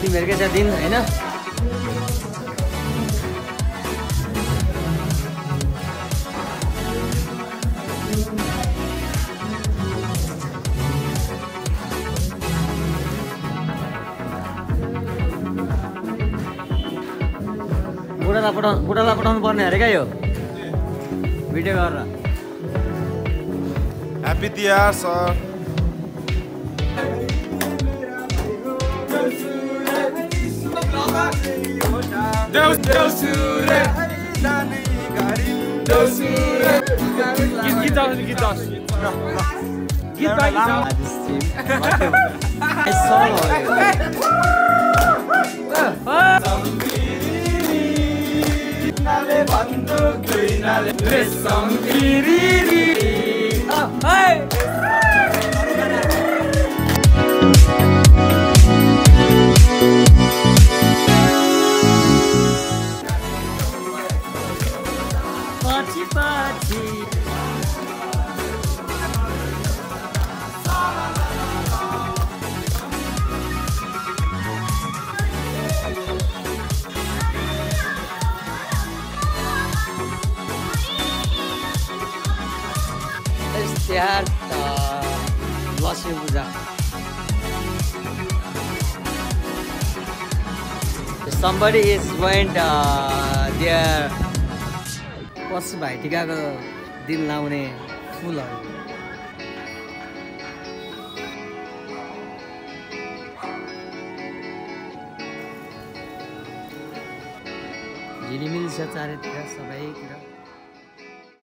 तिमीहरूकै छ दिन होइन बुढालाई पठाउनु बुढालाई पठाउनु पर्ने अरे क्या यो? भिडियो गरेर। Happy तिहार सर पछि पछि party. Somebody is went uh, पशु भाइटिकाको दिन लाउने फुलहरू। झिलिमिली छ चारैतिर सबैतिर।